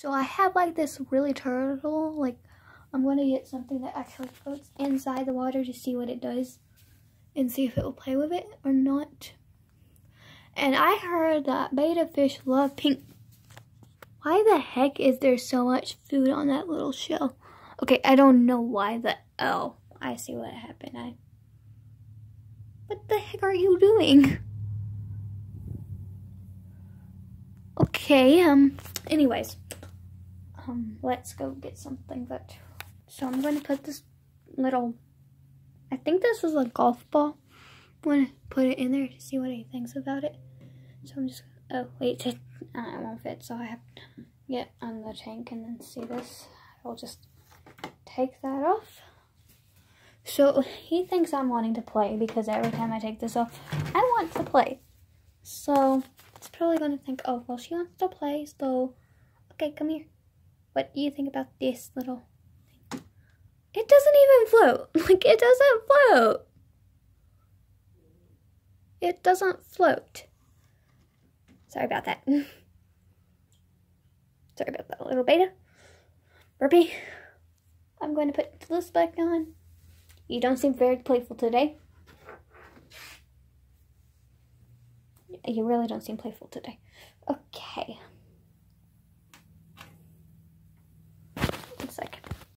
So I have like this really turtle, like I'm gonna get something that actually floats inside the water to see what it does and see if it will play with it or not. And I heard that betta fish love pink. Why the heck is there so much food on that little shell? Okay, I don't know why the, oh, I see what happened. I, what the heck are you doing? Okay, um, anyways, um, let's go get something that, so I'm going to put this little, I think this was a golf ball. I'm going to put it in there to see what he thinks about it. So I'm just, oh, wait, it, uh, it won't fit, so I have to get on the tank and then see this. I'll just take that off. So he thinks I'm wanting to play because every time I take this off, I want to play. So it's probably going to think, oh, well, she wants to play, so okay, come here. What do you think about this little thing? It doesn't even float. Like, it doesn't float. It doesn't float. Sorry about that. Sorry about that little betta. Burpy. I'm going to put this back on. You don't seem very playful today. You really don't seem playful today. Okay.